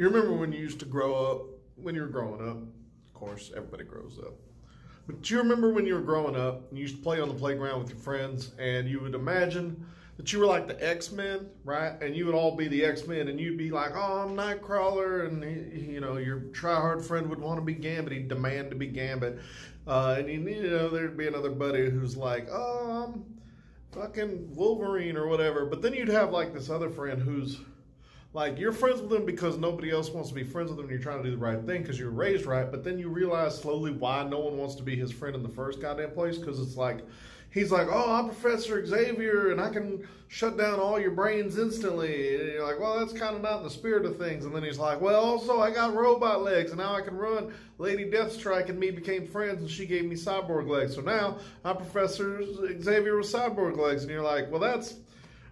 You remember when you used to grow up, when you were growing up? Of course, everybody grows up. But do you remember when you were growing up and you used to play on the playground with your friends and you would imagine that you were like the X Men, right? And you would all be the X Men, and you'd be like, "Oh, I'm Nightcrawler," and you know your try-hard friend would want to be Gambit, he'd demand to be Gambit, uh, and you know there'd be another buddy who's like, "Oh, I'm fucking Wolverine or whatever," but then you'd have like this other friend who's like you're friends with them because nobody else wants to be friends with them and you're trying to do the right thing because you're raised right but then you realize slowly why no one wants to be his friend in the first goddamn place because it's like he's like, "Oh, I'm Professor Xavier, and I can shut down all your brains instantly." And you're like, "Well, that's kind of not in the spirit of things." And then he's like, "Well, also I got robot legs, and now I can run." Lady Deathstrike and me became friends, and she gave me cyborg legs. So now I'm Professor Xavier with cyborg legs, and you're like, "Well, that's."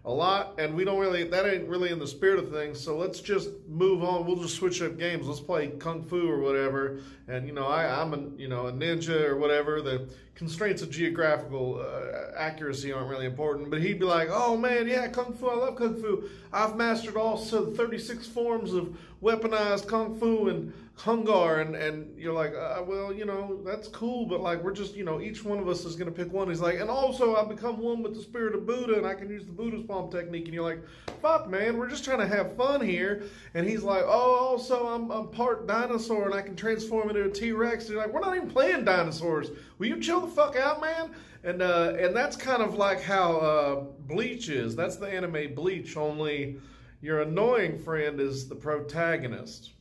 A lot, and we don't really that ain't really in the spirit of things. So let's just move on. We'll just switch up games. Let's play kung fu or whatever. And you know, I, I'm a you know a ninja or whatever. The constraints of geographical uh, accuracy aren't really important. But he'd be like, "Oh man, yeah, kung fu. I love kung fu. I've mastered all so 36 forms of weaponized kung fu and Hung Gar." And and you're like, uh, "Well, you know, that's cool, but like we're just you know each one of us is going to pick one." He's like, "And also I've become one with the spirit of Buddha, and I can use the Buddha's palm technique." And you're like, "Fuck, man, we're just trying to have fun here." And he's like, "Oh, also I'm, I'm part dinosaur, and I can transform into a T Rex." And you're like, "We're not even playing dinosaurs. Will you chill the fuck out, man?" And uh, and that's kind of like how uh, Bleach is. That's the anime Bleach. Only your annoying friend is the protagonist.